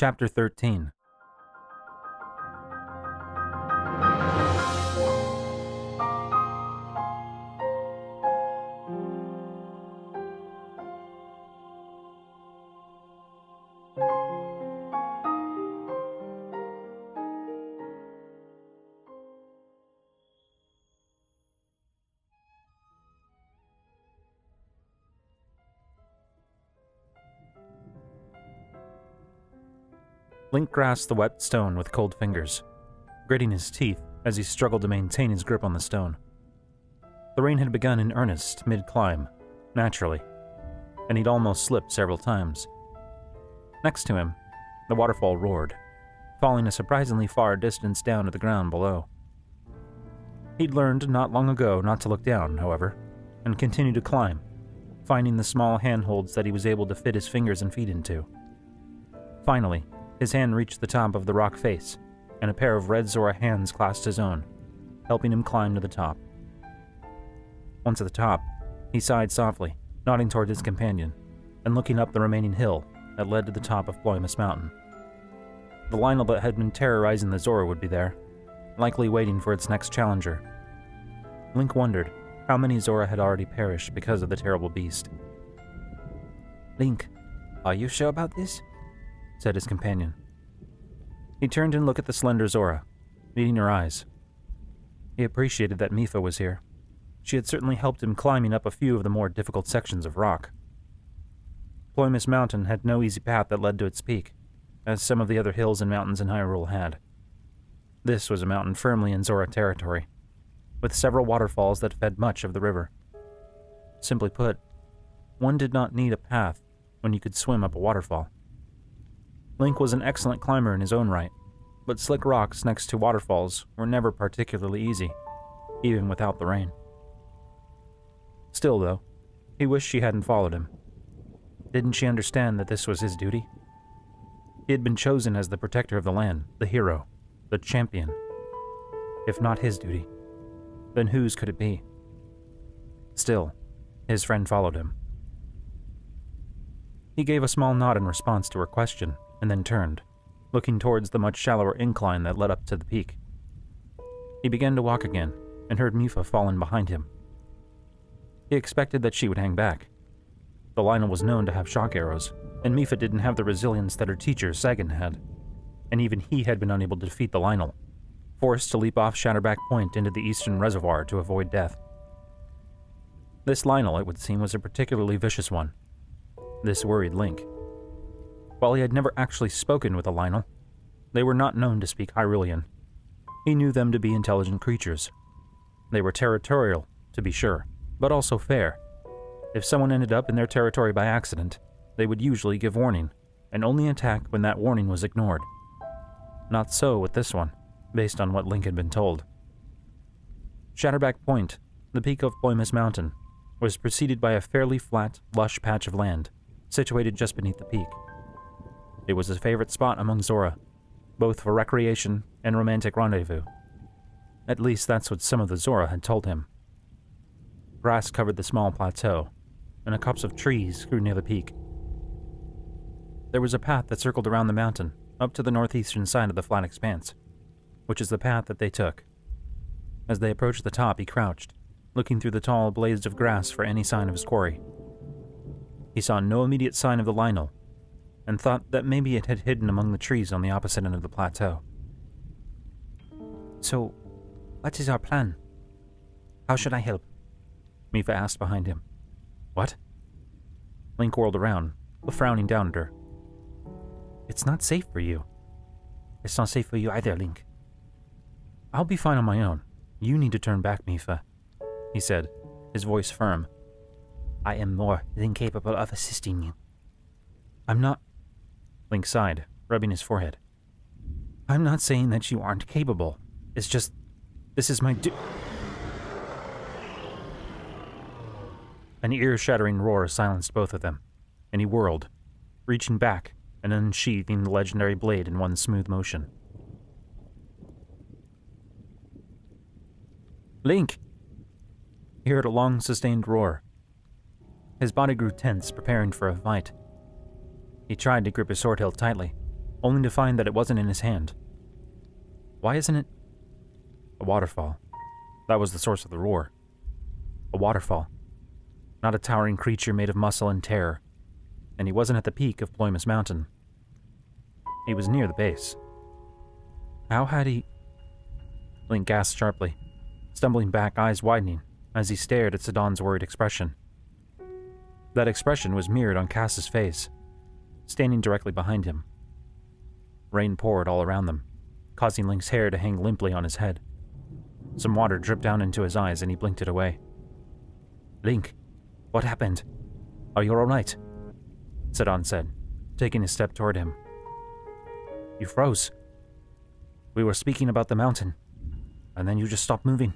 Chapter 13 Link grasped the wet stone with cold fingers, gritting his teeth as he struggled to maintain his grip on the stone. The rain had begun in earnest mid climb, naturally, and he'd almost slipped several times. Next to him, the waterfall roared, falling a surprisingly far distance down to the ground below. He'd learned not long ago not to look down, however, and continued to climb, finding the small handholds that he was able to fit his fingers and feet into. Finally, his hand reached the top of the rock face, and a pair of red Zora hands clasped his own, helping him climb to the top. Once at the top, he sighed softly, nodding toward his companion, and looking up the remaining hill that led to the top of Ploymus Mountain. The Lynel that had been terrorizing the Zora would be there, likely waiting for its next challenger. Link wondered how many Zora had already perished because of the terrible beast. Link, are you sure about this? Said his companion. He turned and looked at the slender Zora, meeting her eyes. He appreciated that Mipha was here. She had certainly helped him climbing up a few of the more difficult sections of rock. Ploymus Mountain had no easy path that led to its peak, as some of the other hills and mountains in Hyrule had. This was a mountain firmly in Zora territory, with several waterfalls that fed much of the river. Simply put, one did not need a path when you could swim up a waterfall. Link was an excellent climber in his own right, but slick rocks next to waterfalls were never particularly easy, even without the rain. Still, though, he wished she hadn't followed him. Didn't she understand that this was his duty? He had been chosen as the protector of the land, the hero, the champion. If not his duty, then whose could it be? Still, his friend followed him. He gave a small nod in response to her question and then turned, looking towards the much shallower incline that led up to the peak. He began to walk again and heard Mipha falling behind him. He expected that she would hang back. The Lynel was known to have shock arrows, and Mipha didn't have the resilience that her teacher, Sagan, had. And even he had been unable to defeat the Lynel, forced to leap off Shatterback Point into the eastern reservoir to avoid death. This Lynel, it would seem, was a particularly vicious one. This worried Link. While he had never actually spoken with a Lynel, they were not known to speak Hyrulean. He knew them to be intelligent creatures. They were territorial, to be sure, but also fair. If someone ended up in their territory by accident, they would usually give warning, and only attack when that warning was ignored. Not so with this one, based on what Link had been told. Shatterback Point, the peak of Ploymus Mountain, was preceded by a fairly flat, lush patch of land, situated just beneath the peak. It was a favorite spot among Zora, both for recreation and romantic rendezvous. At least that's what some of the Zora had told him. Grass covered the small plateau, and a copse of trees grew near the peak. There was a path that circled around the mountain, up to the northeastern side of the flat expanse, which is the path that they took. As they approached the top, he crouched, looking through the tall blades of grass for any sign of his quarry. He saw no immediate sign of the Lynel, and thought that maybe it had hidden among the trees on the opposite end of the plateau. So, what is our plan? How should I help? Mipha asked behind him. What? Link whirled around, frowning down at her. It's not safe for you. It's not safe for you either, Link. I'll be fine on my own. You need to turn back, Mipha, he said, his voice firm. I am more than capable of assisting you. I'm not. Link sighed, rubbing his forehead. I'm not saying that you aren't capable. It's just. This is my du- An ear shattering roar silenced both of them, and he whirled, reaching back and unsheathing the legendary blade in one smooth motion. Link! He heard a long sustained roar. His body grew tense, preparing for a fight. He tried to grip his sword hilt tightly, only to find that it wasn't in his hand. Why isn't it? A waterfall. That was the source of the roar. A waterfall. Not a towering creature made of muscle and terror. And he wasn't at the peak of Ploymus Mountain. He was near the base. How had he. Link gasped sharply, stumbling back, eyes widening, as he stared at Sidon's worried expression. That expression was mirrored on Cass's face, standing directly behind him. Rain poured all around them, causing Link's hair to hang limply on his head. Some water dripped down into his eyes and he blinked it away. Link, what happened? Are you alright? Sidon said, taking a step toward him. You froze. We were speaking about the mountain, and then you just stopped moving.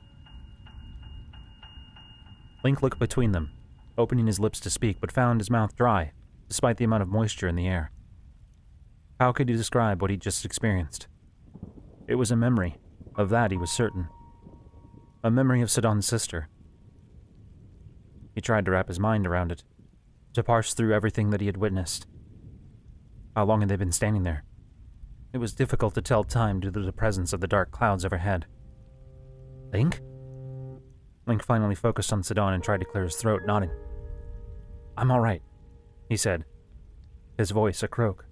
Link looked between them, opening his lips to speak, but found his mouth dry, despite the amount of moisture in the air. How could he describe what he'd just experienced? It was a memory, of that he was certain. A memory of Sidon's sister. He tried to wrap his mind around it, to parse through everything that he had witnessed. How long had they been standing there? It was difficult to tell time due to the presence of the dark clouds overhead. Link? Link finally focused on Sidon and tried to clear his throat, nodding. I'm all right, he said, his voice a croak.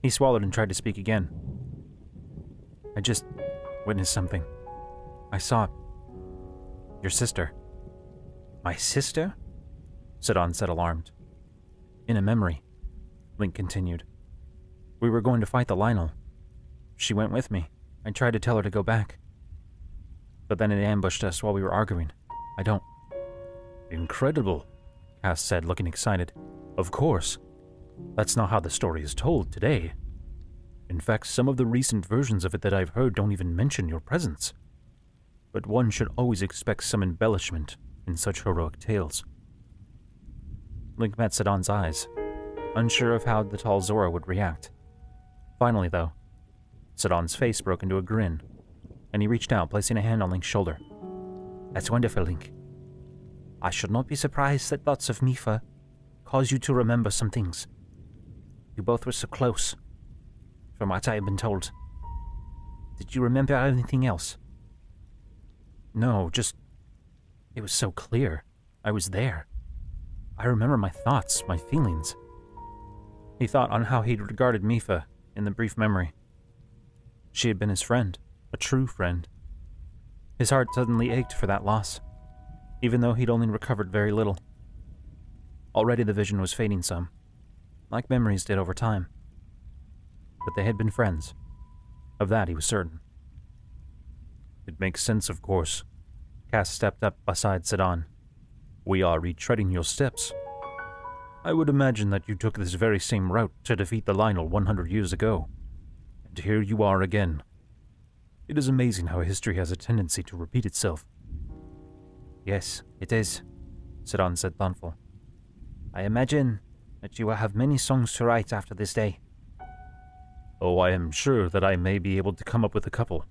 He swallowed and tried to speak again. I just witnessed something. I saw your sister. My sister? Sidon said, alarmed. In a memory, Link continued. We were going to fight the Lynel. She went with me. I tried to tell her to go back. But then it ambushed us while we were arguing. I don't. Incredible, Cass said, looking excited. Of course. That's not how the story is told today. In fact, some of the recent versions of it that I've heard don't even mention your presence. But one should always expect some embellishment in such heroic tales. Link met Sidon's eyes, unsure of how the tall Zora would react. Finally, though, Sidon's face broke into a grin, and he reached out, placing a hand on Link's shoulder. That's wonderful, Link. I should not be surprised that thoughts of Mipha cause you to remember some things. You both were so close, from what I have been told. Did you remember anything else? No, just. It was so clear. I was there. I remember my thoughts, my feelings. He thought on how he'd regarded Mipha in the brief memory. She had been his friend, a true friend. His heart suddenly ached for that loss, even though he'd only recovered very little. Already the vision was fading some, like memories did over time. But they had been friends. Of that he was certain. It makes sense, of course. Cass stepped up beside Sidon. We are retreading your steps. I would imagine that you took this very same route to defeat the Lynel 100 years ago. And here you are again. It is amazing how history has a tendency to repeat itself. Yes, it is, Sidon said thoughtful. I imagine that you will have many songs to write after this day. Oh, I am sure that I may be able to come up with a couple,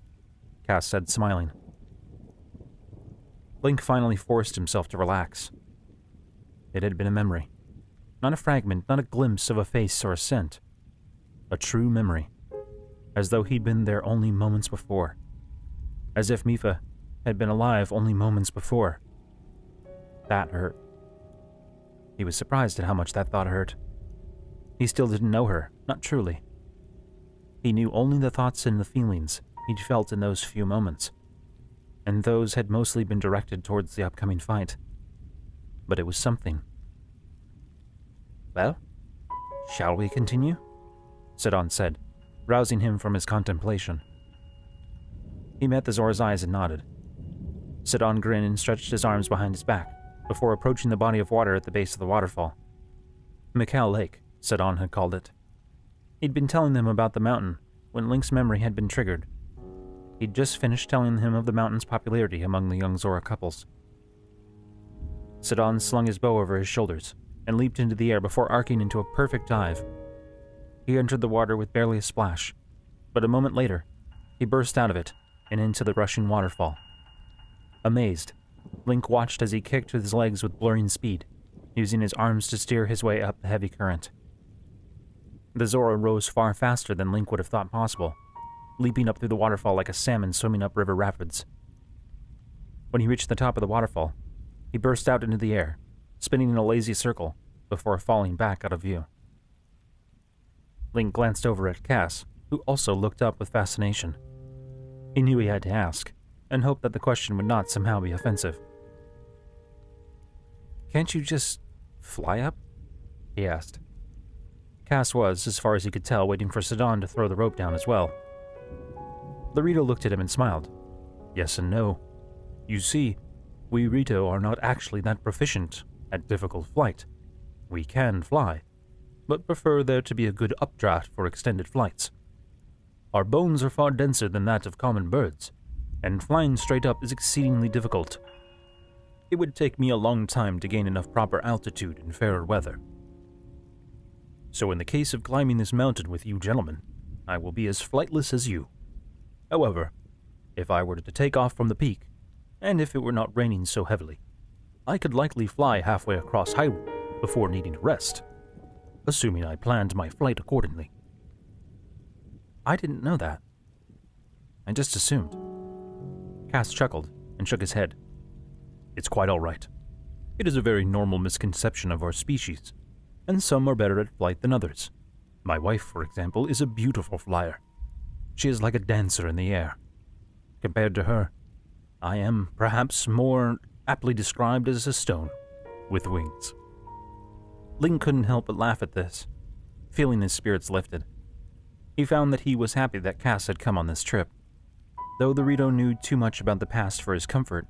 Cass said, smiling. Link finally forced himself to relax. It had been a memory. Not a fragment, not a glimpse of a face or a scent. A true memory. As though he'd been there only moments before. As if Mipha had been alive only moments before. That hurt. He was surprised at how much that thought hurt. He still didn't know her, not truly. He knew only the thoughts and the feelings he'd felt in those few moments, and those had mostly been directed towards the upcoming fight. But it was something. Well, shall we continue? Sidon said, rousing him from his contemplation. He met the Zora's eyes and nodded. Sidon grinned and stretched his arms behind his back before approaching the body of water at the base of the waterfall. Mikau Lake, Sidon had called it. He'd been telling them about the mountain when Link's memory had been triggered. He'd just finished telling him of the mountain's popularity among the young Zora couples. Sidon slung his bow over his shoulders and leaped into the air before arcing into a perfect dive. He entered the water with barely a splash, but a moment later, he burst out of it and into the rushing waterfall. Amazed, Link watched as he kicked with his legs with blurring speed, using his arms to steer his way up the heavy current. The Zora rose far faster than Link would have thought possible, leaping up through the waterfall like a salmon swimming up river rapids. When he reached the top of the waterfall, he burst out into the air, spinning in a lazy circle before falling back out of view. Link glanced over at Cass, who also looked up with fascination. He knew he had to ask, and hoped that the question would not somehow be offensive. Can't you just fly up? he asked. Cass was, as far as he could tell, waiting for Sidon to throw the rope down as well. Loreto looked at him and smiled. Yes and no. You see, we Rito are not actually that proficient at difficult flight. We can fly, but prefer there to be a good updraft for extended flights. Our bones are far denser than that of common birds, and flying straight up is exceedingly difficult. It would take me a long time to gain enough proper altitude in fairer weather. So, in the case of climbing this mountain with you gentlemen, I will be as flightless as you. However, if I were to take off from the peak, and if it were not raining so heavily, I could likely fly halfway across Hyrule before needing to rest, assuming I planned my flight accordingly. I didn't know that. I just assumed. Cass chuckled and shook his head. It's quite all right. It is a very normal misconception of our species, and some are better at flight than others. My wife, for example, is a beautiful flyer. She is like a dancer in the air. Compared to her, I am perhaps more aptly described as a stone with wings. Link couldn't help but laugh at this, feeling his spirits lifted. He found that he was happy that Cass had come on this trip. Though the Rito knew too much about the past for his comfort,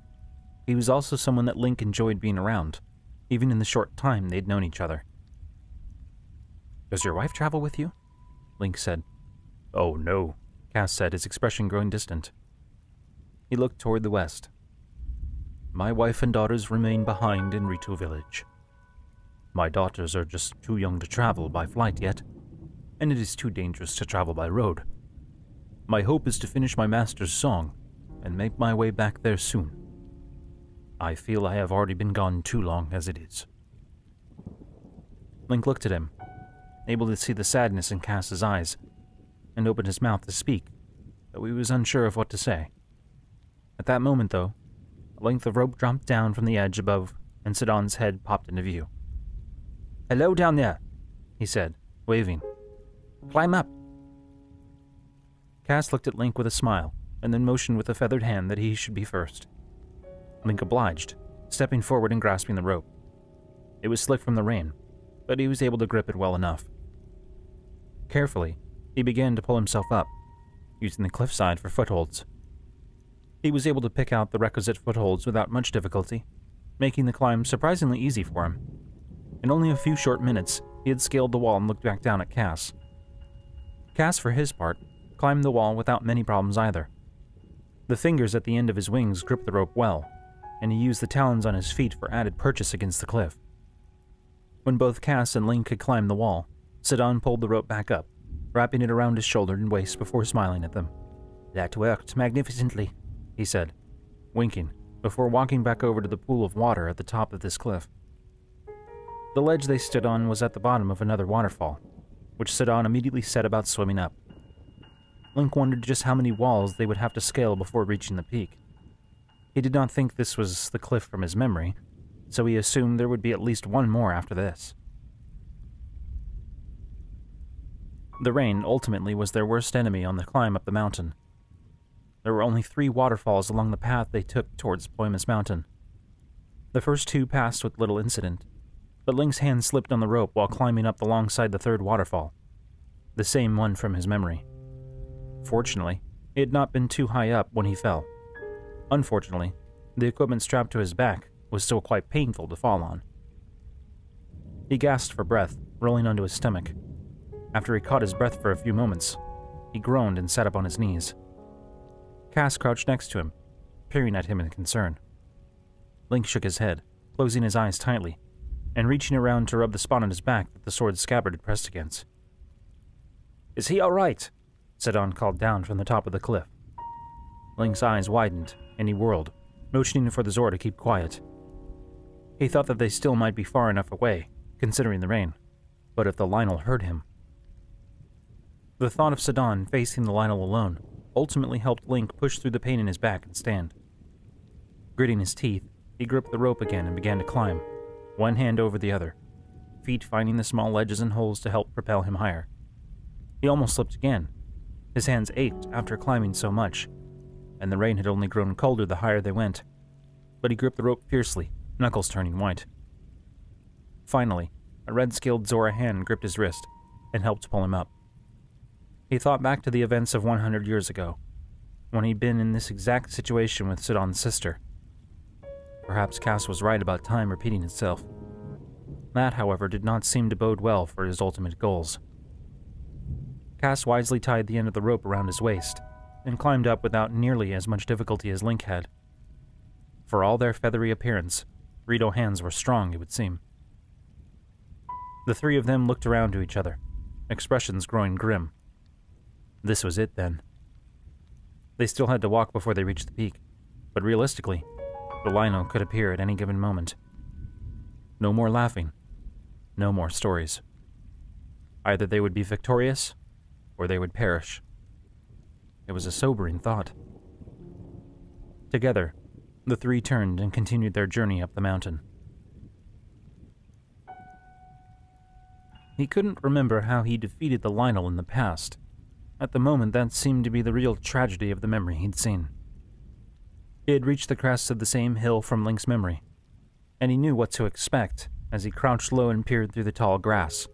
he was also someone that Link enjoyed being around, even in the short time they'd known each other. Does your wife travel with you? Link said. Oh, no, Cass said, his expression growing distant. He looked toward the west. My wife and daughters remain behind in Rito Village. My daughters are just too young to travel by flight yet, and it is too dangerous to travel by road. My hope is to finish my master's song and make my way back there soon. I feel I have already been gone too long as it is. Link looked at him, able to see the sadness in Cass's eyes, and opened his mouth to speak, though he was unsure of what to say. At that moment, though, a length of rope dropped down from the edge above, and Sidon's head popped into view. Hello down there, he said, waving. Climb up. Cass looked at Link with a smile, and then motioned with a feathered hand that he should be first. Link obliged, stepping forward and grasping the rope. It was slick from the rain, but he was able to grip it well enough. Carefully, he began to pull himself up, using the cliffside for footholds. He was able to pick out the requisite footholds without much difficulty, making the climb surprisingly easy for him. In only a few short minutes, he had scaled the wall and looked back down at Cass. Cass, for his part, climbed the wall without many problems either. The fingers at the end of his wings gripped the rope well, and he used the talons on his feet for added purchase against the cliff. When both Cass and Link had climbed the wall, Sidon pulled the rope back up, wrapping it around his shoulder and waist before smiling at them. That worked magnificently, he said, winking, before walking back over to the pool of water at the top of this cliff. The ledge they stood on was at the bottom of another waterfall, which Sidon immediately set about swimming up. Link wondered just how many walls they would have to scale before reaching the peak. He did not think this was the cliff from his memory, so he assumed there would be at least one more after this. The rain ultimately was their worst enemy on the climb up the mountain. There were only three waterfalls along the path they took towards Ploymus Mountain. The first two passed with little incident, but Link's hand slipped on the rope while climbing up alongside the third waterfall, the same one from his memory. Fortunately, it had not been too high up when he fell. Unfortunately, the equipment strapped to his back was still quite painful to fall on. He gasped for breath, rolling onto his stomach. After he caught his breath for a few moments, he groaned and sat up on his knees. Cass crouched next to him, peering at him in concern. Link shook his head, closing his eyes tightly, and reaching around to rub the spot on his back that the sword's scabbard had pressed against. Is he all right? Sidon called down from the top of the cliff. Link's eyes widened, and he whirled, motioning for the Zora to keep quiet. He thought that they still might be far enough away, considering the rain, but if the Lynel heard him, The thought of Sidon facing the Lynel alone ultimately helped Link push through the pain in his back and stand. Gritting his teeth, he gripped the rope again and began to climb, one hand over the other, feet finding the small ledges and holes to help propel him higher. He almost slipped again. His hands ached after climbing so much, and the rain had only grown colder the higher they went. But he gripped the rope fiercely, knuckles turning white. Finally, a red scaled Zora hand gripped his wrist and helped pull him up. He thought back to the events of 100 years ago, when he'd been in this exact situation with Sidon's sister. Perhaps Cass was right about time repeating itself. That, however, did not seem to bode well for his ultimate goals. Cass wisely tied the end of the rope around his waist and climbed up without nearly as much difficulty as Link had. For all their feathery appearance, Rito hands were strong, it would seem. The three of them looked around to each other, expressions growing grim. This was it, then. They still had to walk before they reached the peak, but realistically, the Lynel could appear at any given moment. No more laughing, no more stories. Either they would be victorious, or they would perish. It was a sobering thought. Together, the three turned and continued their journey up the mountain. He couldn't remember how he defeated the Lynel in the past. At the moment, that seemed to be the real tragedy of the memory he'd seen. He had reached the crest of the same hill from Link's memory, and he knew what to expect as he crouched low and peered through the tall grass.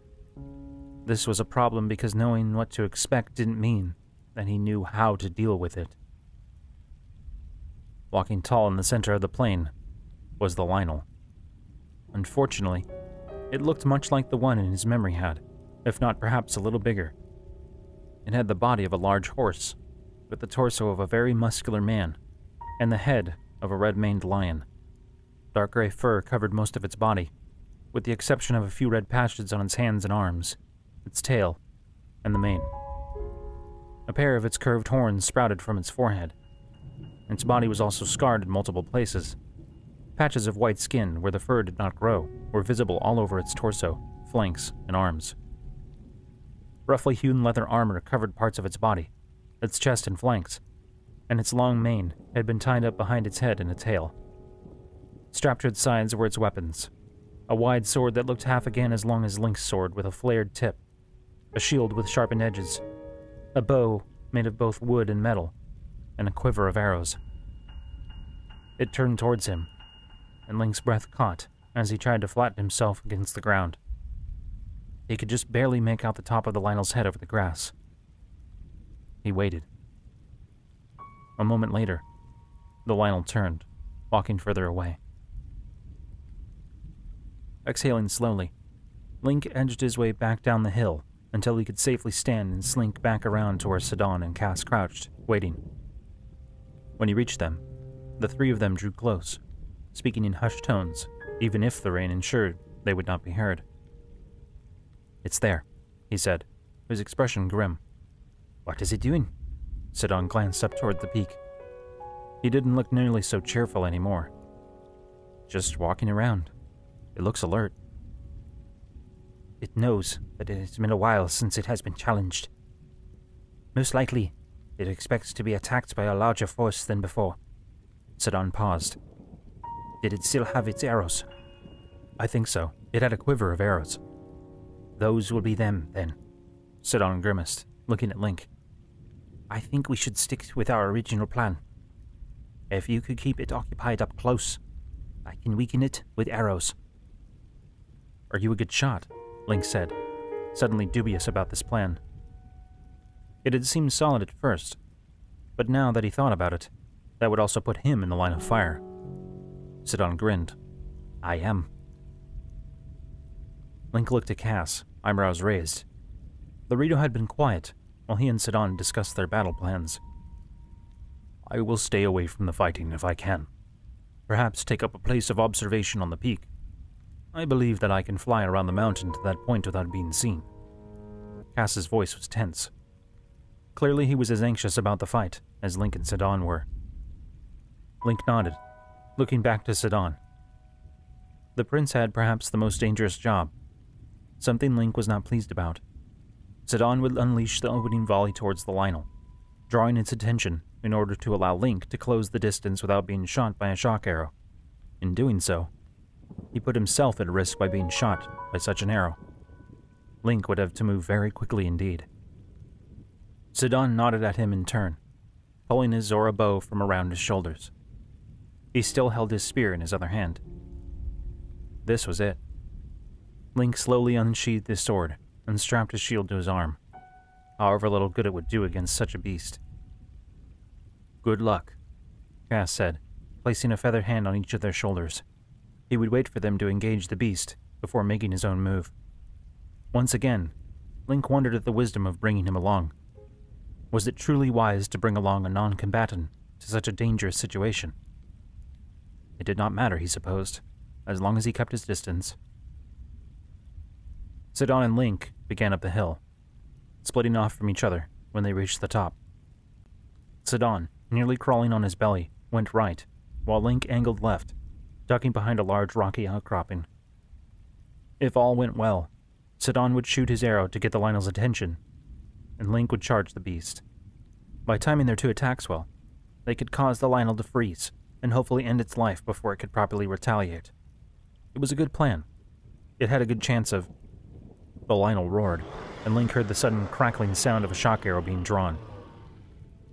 This was a problem because knowing what to expect didn't mean that he knew how to deal with it. Walking tall in the center of the plain was the Lynel. Unfortunately, it looked much like the one in his memory had, if not perhaps a little bigger. It had the body of a large horse, with the torso of a very muscular man, and the head of a red maned lion. Dark gray fur covered most of its body, with the exception of a few red patches on its hands and arms, its tail, and the mane. A pair of its curved horns sprouted from its forehead. Its body was also scarred in multiple places, Patches of white skin where the fur did not grow were visible all over its torso, flanks, and arms. Roughly hewn leather armor covered parts of its body, its chest and flanks, and its long mane had been tied up behind its head in a tail. Strapped to its sides were its weapons a wide sword that looked half again as long as Link's sword with a flared tip, a shield with sharpened edges, a bow made of both wood and metal, and a quiver of arrows. It turned towards him, and Link's breath caught as he tried to flatten himself against the ground. He could just barely make out the top of the Lynel's head over the grass. He waited. A moment later, the Lynel turned, walking further away. Exhaling slowly, Link edged his way back down the hill until he could safely stand and slink back around to where Sidon and Cass crouched, waiting. When he reached them, the three of them drew close, speaking in hushed tones, even if the rain ensured they would not be heard. It's there, he said, his expression grim. What is it doing? Sidon glanced up toward the peak. He didn't look nearly so cheerful anymore. Just walking around. It looks alert. It knows that it has been a while since it has been challenged. Most likely, it expects to be attacked by a larger force than before. Sidon paused. Did it still have its arrows? I think so. It had a quiver of arrows. Those will be them, then. Sidon grimaced, looking at Link. I think we should stick with our original plan. If you could keep it occupied up close, I can weaken it with arrows. Are you a good shot? Link said, suddenly dubious about this plan. It had seemed solid at first, but now that he thought about it, that would also put him in the line of fire. Sidon grinned. I am. Link looked at Cass, eyebrows raised. Rito had been quiet while he and Sidon discussed their battle plans. I will stay away from the fighting if I can. Perhaps take up a place of observation on the peak. I believe that I can fly around the mountain to that point without being seen. Cass's voice was tense. Clearly, he was as anxious about the fight as Link and Sidon were. Link nodded looking back to Sidon. The prince had perhaps the most dangerous job, something Link was not pleased about. Sidon would unleash the opening volley towards the Lynel, drawing its attention in order to allow Link to close the distance without being shot by a shock arrow. In doing so, he put himself at risk by being shot by such an arrow. Link would have to move very quickly indeed. Sidon nodded at him in turn, pulling his Zora bow from around his shoulders. He still held his spear in his other hand. This was it. Link slowly unsheathed his sword and strapped his shield to his arm, however little good it would do against such a beast. Good luck, Cass said, placing a feathered hand on each of their shoulders. He would wait for them to engage the beast before making his own move. Once again, Link wondered at the wisdom of bringing him along. Was it truly wise to bring along a non combatant to such a dangerous situation? It did not matter, he supposed, as long as he kept his distance. Sidon and Link began up the hill, splitting off from each other when they reached the top. Sidon, nearly crawling on his belly, went right, while Link angled left, ducking behind a large rocky outcropping. If all went well, Sidon would shoot his arrow to get the Lynel's attention, and Link would charge the beast. By timing their two attacks well, they could cause the Lynel to freeze and hopefully end its life before it could properly retaliate. It was a good plan. It had a good chance of. The Lynel roared, and Link heard the sudden crackling sound of a shock arrow being drawn.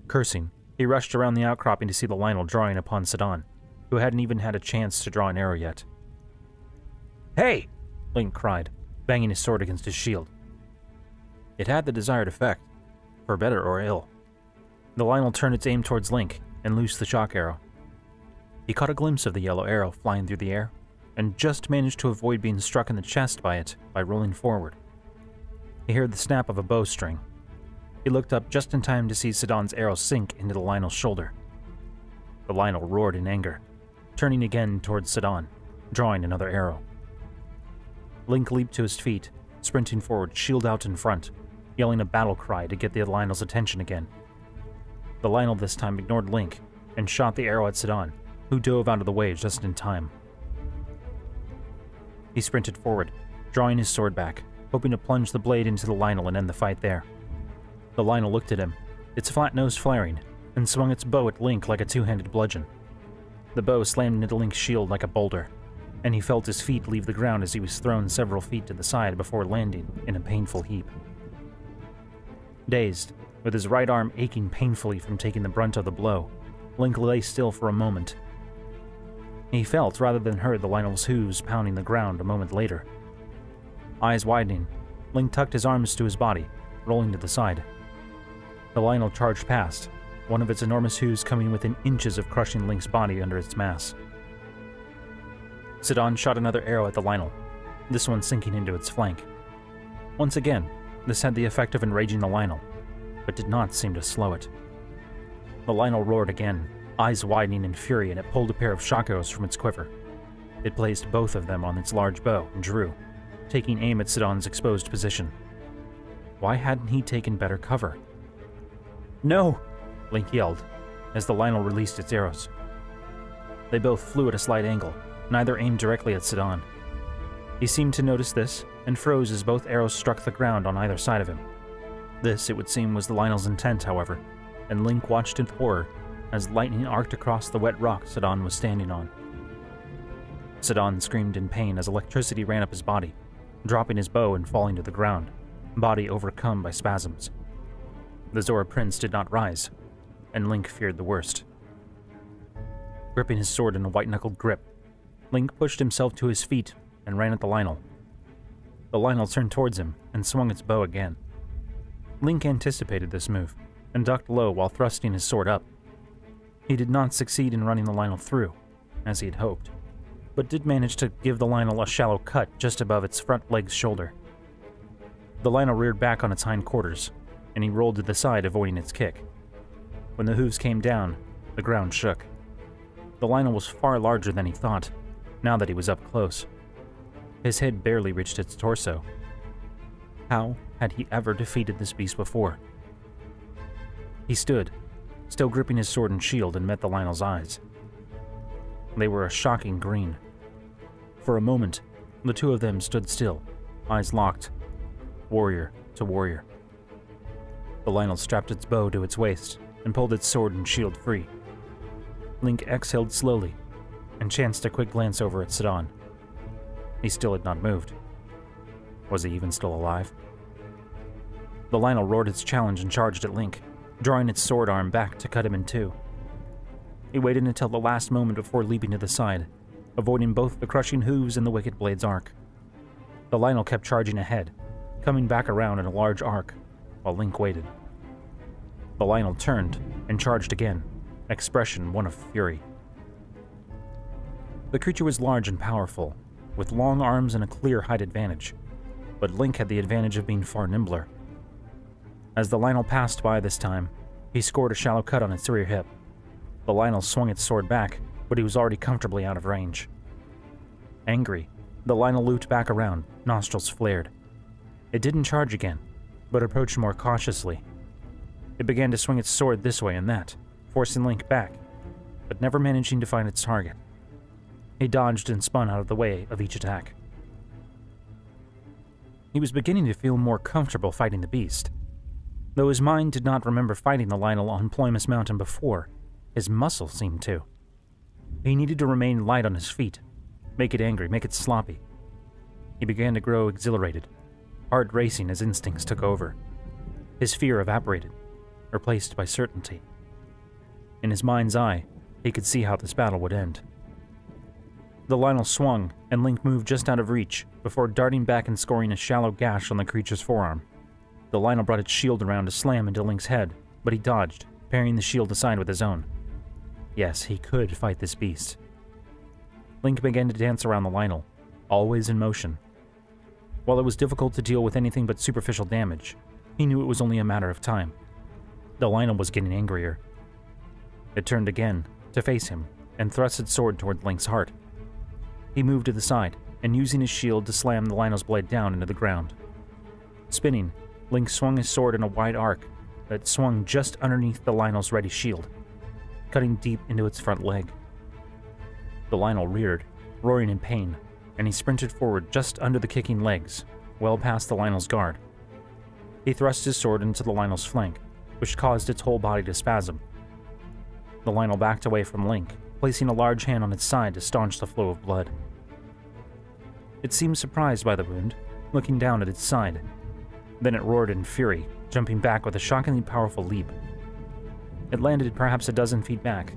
Cursing, he rushed around the outcropping to see the Lynel drawing upon Sidon, who hadn't even had a chance to draw an arrow yet. Hey! Link cried, banging his sword against his shield. It had the desired effect, for better or ill. The Lynel turned its aim towards Link and loosed the shock arrow. He caught a glimpse of the yellow arrow flying through the air, and just managed to avoid being struck in the chest by it by rolling forward. He heard the snap of a bowstring. He looked up just in time to see Sidon's arrow sink into the Lynel's shoulder. The Lynel roared in anger, turning again towards Sidon, drawing another arrow. Link leaped to his feet, sprinting forward, shield out in front, yelling a battle cry to get the Lynel's attention again. The Lynel this time ignored Link and shot the arrow at Sidon, who dove out of the way just in time. He sprinted forward, drawing his sword back, hoping to plunge the blade into the Lynel and end the fight there. The Lynel looked at him, its flat nose flaring, and swung its bow at Link like a two handed bludgeon. The bow slammed into Link's shield like a boulder, and he felt his feet leave the ground as he was thrown several feet to the side before landing in a painful heap. Dazed, with his right arm aching painfully from taking the brunt of the blow, Link lay still for a moment. He felt rather than heard the Lynel's hooves pounding the ground a moment later. Eyes widening, Link tucked his arms to his body, rolling to the side. The Lynel charged past, one of its enormous hooves coming within inches of crushing Link's body under its mass. Sidon shot another arrow at the Lynel, this one sinking into its flank. Once again, this had the effect of enraging the Lynel, but did not seem to slow it. The Lynel roared again, eyes widening in fury, and it pulled a pair of arrows from its quiver. It placed both of them on its large bow and drew, taking aim at Sidon's exposed position. Why hadn't he taken better cover? No! Link yelled, as the Lynel released its arrows. They both flew at a slight angle, neither aimed directly at Sidon. He seemed to notice this and froze as both arrows struck the ground on either side of him. This, it would seem, was the Lynel's intent, however, and Link watched in horror as lightning arced across the wet rock Sidon was standing on. Sidon screamed in pain as electricity ran up his body, dropping his bow and falling to the ground, body overcome by spasms. The Zora Prince did not rise, and Link feared the worst. Gripping his sword in a white knuckled grip, Link pushed himself to his feet and ran at the Lynel. The Lynel turned towards him and swung its bow again. Link anticipated this move and ducked low while thrusting his sword up. He did not succeed in running the Lynel through, as he had hoped, but did manage to give the Lynel a shallow cut just above its front leg's shoulder. The Lynel reared back on its hind quarters, and he rolled to the side, avoiding its kick. When the hooves came down, the ground shook. The lynel was far larger than he thought, now that he was up close. His head barely reached its torso. How had he ever defeated this beast before? He stood, still gripping his sword and shield, and met the lynel's eyes. They were a shocking green. For a moment, the two of them stood still, eyes locked, warrior to warrior. The lynel strapped its bow to its waist and pulled its sword and shield free. Link exhaled slowly and chanced a quick glance over at Sidon. He still had not moved. Was he even still alive? The Lynel roared its challenge and charged at Link, drawing its sword arm back to cut him in two. He waited until the last moment before leaping to the side, avoiding both the crushing hooves and the wicked blade's arc. The Lynel kept charging ahead, coming back around in a large arc, while Link waited. The Lynel turned and charged again, expression one of fury. The creature was large and powerful, with long arms and a clear height advantage, but Link had the advantage of being far nimbler. As the Lynel passed by this time, he scored a shallow cut on its rear hip. The Lynel swung its sword back, but he was already comfortably out of range. Angry, the Lynel looped back around, nostrils flared. It didn't charge again, but approached more cautiously. It began to swing its sword this way and that, forcing Link back, but never managing to find its target. He dodged and spun out of the way of each attack. He was beginning to feel more comfortable fighting the beast. Though his mind did not remember fighting the Lynel on Ploymus Mountain before, his muscle seemed to. He needed to remain light on his feet, make it angry, make it sloppy. He began to grow exhilarated, heart racing as instincts took over. His fear evaporated, replaced by certainty. In his mind's eye, he could see how this battle would end. The Lynel swung, and Link moved just out of reach before darting back and scoring a shallow gash on the creature's forearm. The Lynel brought its shield around to slam into Link's head, but he dodged, parrying the shield aside with his own. Yes, he could fight this beast. Link began to dance around the Lionel, always in motion. While it was difficult to deal with anything but superficial damage, he knew it was only a matter of time. The Lynel was getting angrier. It turned again, to face him, and thrust its sword toward Link's heart. He moved to the side, and using his shield to slam the Lynel's blade down into the ground. Spinning, Link swung his sword in a wide arc that swung just underneath the Lynel's ready shield, cutting deep into its front leg. The Lynel reared, roaring in pain, and he sprinted forward just under the kicking legs, well past the Lynel's guard. He thrust his sword into the Lynel's flank, which caused its whole body to spasm. The Lynel backed away from Link, placing a large hand on its side to staunch the flow of blood. It seemed surprised by the wound, looking down at its side. Then it roared in fury, jumping back with a shockingly powerful leap. It landed perhaps a dozen feet back,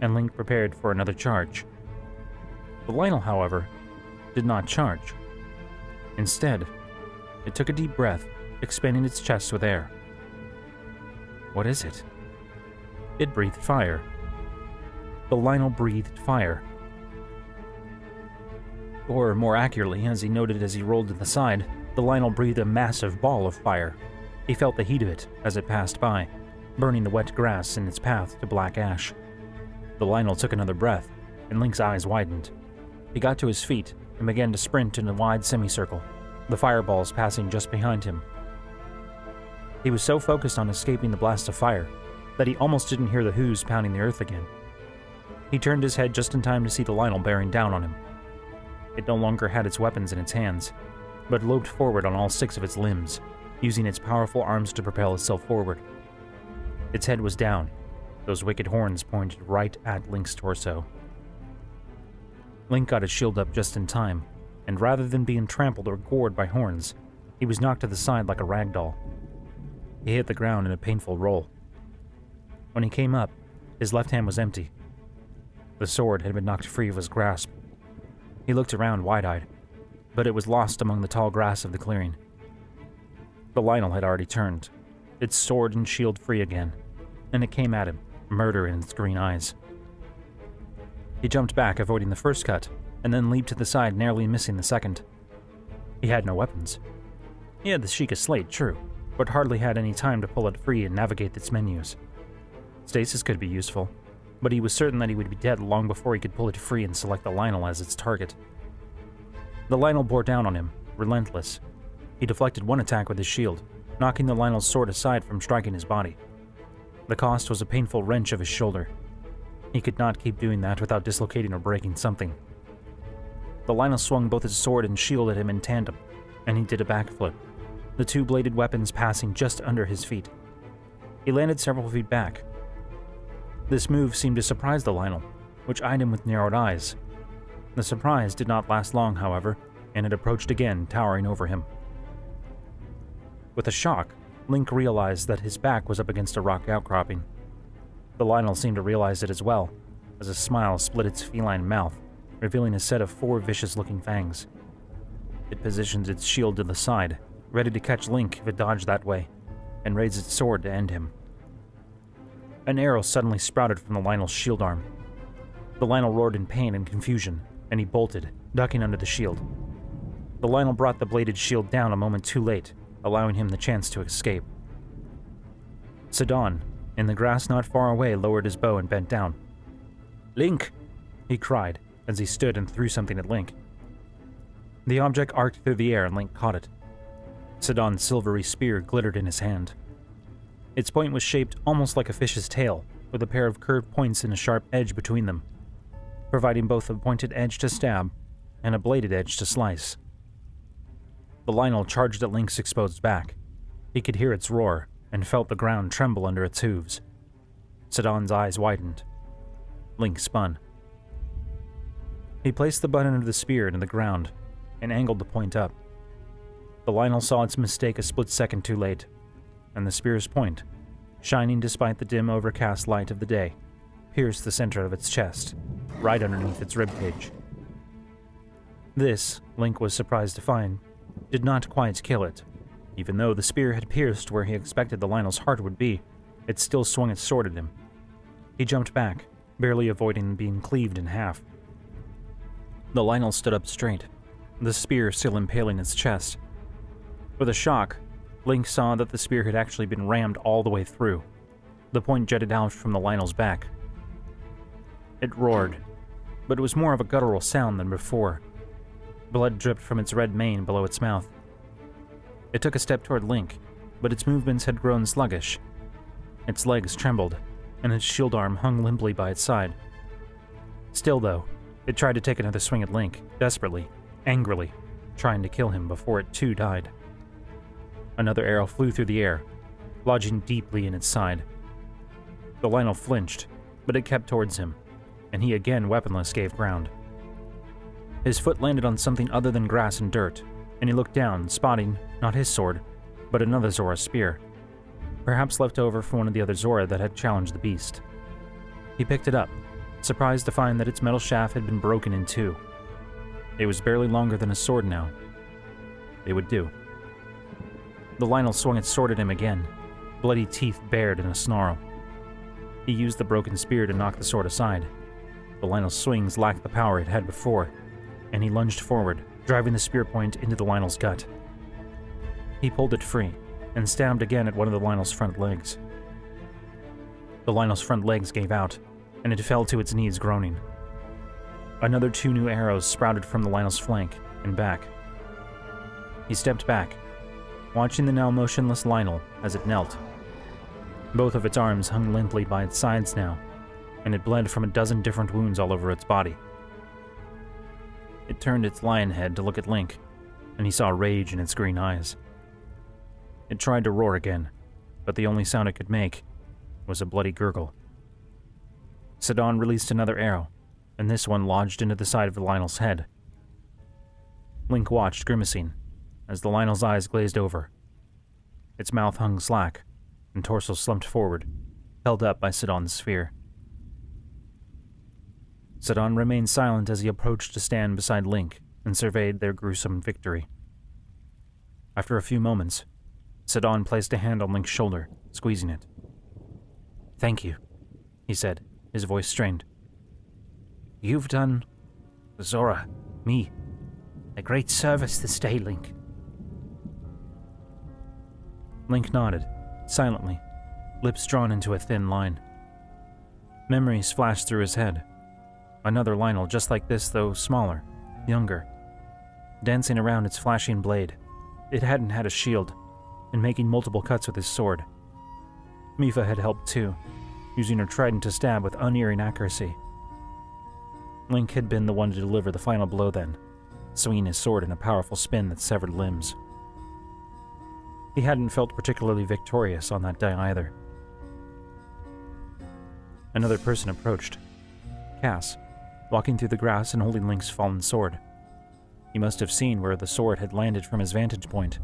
and Link prepared for another charge. The Lynel, however, did not charge. Instead, it took a deep breath, expanding its chest with air. What is it? It breathed fire. The Lynel breathed fire. Or, more accurately, as he noted as he rolled to the side, the Lynel breathed a massive ball of fire. He felt the heat of it as it passed by, burning the wet grass in its path to black ash. The Lynel took another breath, and Link's eyes widened. He got to his feet and began to sprint in a wide semicircle, the fireballs passing just behind him. He was so focused on escaping the blast of fire that he almost didn't hear the hooves pounding the earth again. He turned his head just in time to see the Lynel bearing down on him. It no longer had its weapons in its hands, but loped forward on all six of its limbs, using its powerful arms to propel itself forward. Its head was down, those wicked horns pointed right at Link's torso. Link got his shield up just in time, and rather than being trampled or gored by horns, he was knocked to the side like a rag doll. He hit the ground in a painful roll. When he came up, his left hand was empty. The sword had been knocked free of his grasp. He looked around wide-eyed, but it was lost among the tall grass of the clearing. The Lynel had already turned, its sword and shield free again, and it came at him, murder in its green eyes. He jumped back, avoiding the first cut, and then leaped to the side, narrowly missing the second. He had no weapons. He had the Sheikah slate, true, but hardly had any time to pull it free and navigate its menus. Stasis could be useful, but he was certain that he would be dead long before he could pull it free and select the Lynel as its target. The Lynel bore down on him, relentless. He deflected one attack with his shield, knocking the Lynel's sword aside from striking his body. The cost was a painful wrench of his shoulder. He could not keep doing that without dislocating or breaking something. The Lynel swung both his sword and shield at him in tandem, and he did a backflip, the two bladed weapons passing just under his feet, he landed several feet back. This move seemed to surprise the Lynel, which eyed him with narrowed eyes. The surprise did not last long, however, and it approached again, towering over him. With a shock, Link realized that his back was up against a rock outcropping. The Lynel seemed to realize it as well, as a smile split its feline mouth, revealing a set of four vicious looking fangs. It positioned its shield to the side, ready to catch Link if it dodged that way, and raised its sword to end him. An arrow suddenly sprouted from the Lynel's shield arm. The Lynel roared in pain and confusion, and he bolted, ducking under the shield. The Lynel brought the bladed shield down a moment too late, allowing him the chance to escape. Sidon, in the grass not far away, lowered his bow and bent down. Link! he cried as he stood and threw something at Link. The object arced through the air and Link caught it. Sidon's silvery spear glittered in his hand. Its point was shaped almost like a fish's tail, with a pair of curved points and a sharp edge between them, providing both a pointed edge to stab and a bladed edge to slice. The Lynel charged at Link's exposed back. He could hear its roar and felt the ground tremble under its hooves. Sidon's eyes widened. Link spun. He placed the butt end of the spear into the ground and angled the point up. The Lynel saw its mistake a split second too late, and the spear's point, shining despite the dim overcast light of the day, pierced the center of its chest, right underneath its ribcage. This, Link was surprised to find, did not quite kill it. Even though the spear had pierced where he expected the Lynel's heart would be, it still swung its sword at him. He jumped back, barely avoiding being cleaved in half. The Lynel stood up straight, the spear still impaling its chest. With a shock, Link saw that the spear had actually been rammed all the way through. The point jutted out from the Lynel's back. It roared, but it was more of a guttural sound than before, Blood dripped from its red mane below its mouth. It took a step toward Link, but its movements had grown sluggish. Its legs trembled, and its shield arm hung limply by its side. Still, though, it tried to take another swing at Link, desperately, angrily, trying to kill him before it too died. Another arrow flew through the air, lodging deeply in its side. The Lynel flinched, but it kept towards him, and he again weaponless gave ground. His foot landed on something other than grass and dirt, and he looked down, spotting not his sword, but another Zora spear, perhaps left over from one of the other Zora that had challenged the beast. He picked it up, surprised to find that its metal shaft had been broken in two. It was barely longer than a sword now. It would do. The Lynel swung its sword at him again, bloody teeth bared in a snarl. He used the broken spear to knock the sword aside. The Lynel's swings lacked the power it had before, and he lunged forward, driving the spear point into the Lynel's gut. He pulled it free, and stabbed again at one of the Lynel's front legs. The Lynel's front legs gave out, and it fell to its knees groaning. Another two new arrows sprouted from the Lynel's flank and back. He stepped back, watching the now motionless Lynel as it knelt. Both of its arms hung limply by its sides now, and it bled from a dozen different wounds all over its body. It turned its lion head to look at Link, and he saw rage in its green eyes. It tried to roar again, but the only sound it could make was a bloody gurgle. Sidon released another arrow, and this one lodged into the side of the Lynel's head. Link watched, grimacing, as the Lynel's eyes glazed over. Its mouth hung slack, and torso slumped forward, held up by Sidon's spear. Sidon remained silent as he approached to stand beside Link and surveyed their gruesome victory. After a few moments, Sidon placed a hand on Link's shoulder, squeezing it. Thank you, he said, his voice strained. You've done, Zora, me, a great service this day, Link. Link nodded, silently, lips drawn into a thin line. Memories flashed through his head Another Lynel, just like this, though smaller, younger, dancing around its flashing blade. It hadn't had a shield, and making multiple cuts with his sword. Mipha had helped too, using her trident to stab with unerring accuracy. Link had been the one to deliver the final blow then, swinging his sword in a powerful spin that severed limbs. He hadn't felt particularly victorious on that day either. Another person approached. Cass, walking through the grass and holding Link's fallen sword. He must have seen where the sword had landed from his vantage point.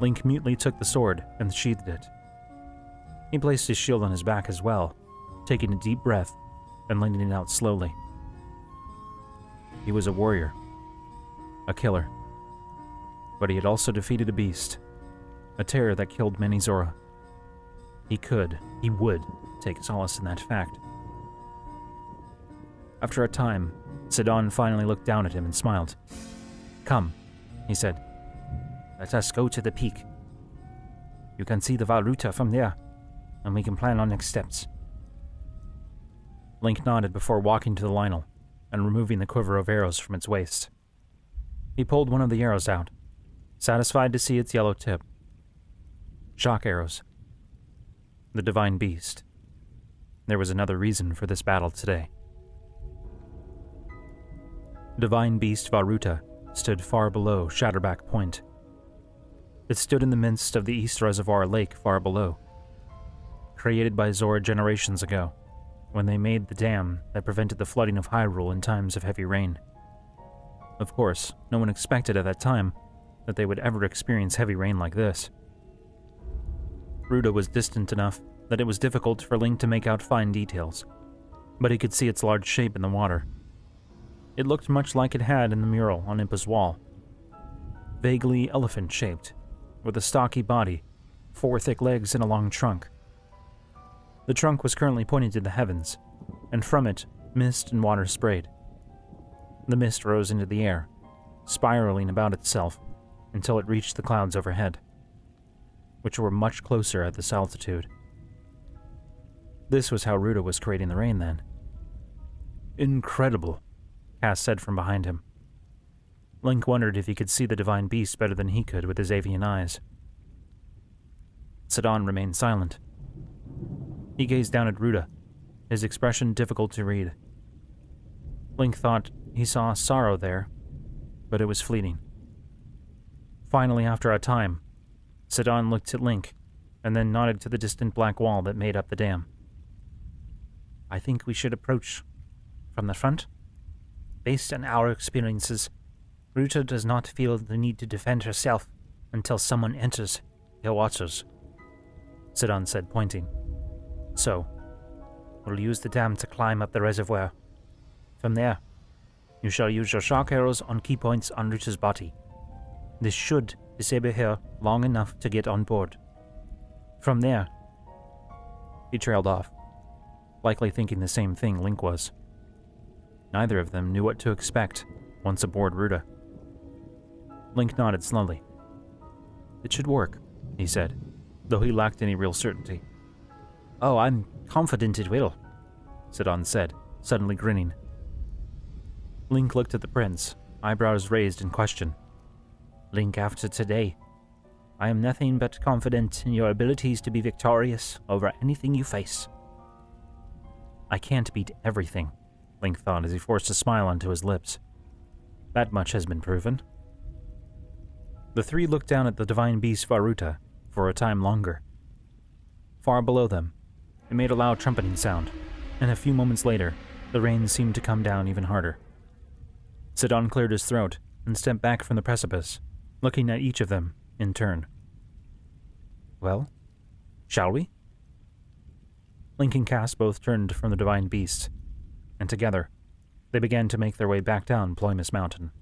Link mutely took the sword and sheathed it. He placed his shield on his back as well, taking a deep breath and letting it out slowly. He was a warrior, a killer. But he had also defeated a beast, a terror that killed many Zora. He could, he would, take solace in that fact. After a time, Sidon finally looked down at him and smiled. Come, he said. Let us go to the peak. You can see the Vah Ruta from there, and we can plan our next steps. Link nodded before walking to the Lynel and removing the quiver of arrows from its waist. He pulled one of the arrows out, satisfied to see its yellow tip. Shock arrows. The divine beast. There was another reason for this battle today. Divine Beast Vah Ruta stood far below Shatterback Point. It stood in the midst of the East Reservoir Lake far below, created by Zora generations ago, when they made the dam that prevented the flooding of Hyrule in times of heavy rain. Of course, no one expected at that time that they would ever experience heavy rain like this. Ruta was distant enough that it was difficult for Link to make out fine details, but he could see its large shape in the water it looked much like it had in the mural on Impa's wall. Vaguely elephant shaped, with a stocky body, four thick legs, and a long trunk. The trunk was currently pointing to the heavens, and from it, mist and water sprayed. The mist rose into the air, spiraling about itself until it reached the clouds overhead, which were much closer at this altitude. This was how Ruta was creating the rain then. Incredible, Cass said from behind him. Link wondered if he could see the divine beast better than he could with his avian eyes. Sidon remained silent. He gazed down at Ruta, his expression difficult to read. Link thought he saw sorrow there, but it was fleeting. Finally, after a time, Sidon looked at Link and then nodded to the distant black wall that made up the dam. I think we should approach from the front, Based on our experiences, Ruta does not feel the need to defend herself until someone enters her waters, Sidon said, pointing. So, we'll use the dam to climb up the reservoir. From there, you shall use your shock arrows on key points on Ruta's body. This should disable her long enough to get on board. From there, he trailed off, likely thinking the same thing Link was. Neither of them knew what to expect once aboard Ruta. Link nodded slowly. It should work, he said, though he lacked any real certainty. Oh, I'm confident it will, Sidon said, suddenly grinning. Link looked at the prince, eyebrows raised in question. Link, after today, I am nothing but confident in your abilities to be victorious over anything you face. I can't beat everything, Link thought as he forced a smile onto his lips. That much has been proven. The three looked down at the divine beast Vah Ruta for a time longer. Far below them, it made a loud trumpeting sound, and a few moments later, the rain seemed to come down even harder. Sidon cleared his throat and stepped back from the precipice, looking at each of them in turn. Well, shall we? Link and Cass both turned from the divine beast and together, they began to make their way back down Ploymus Mountain.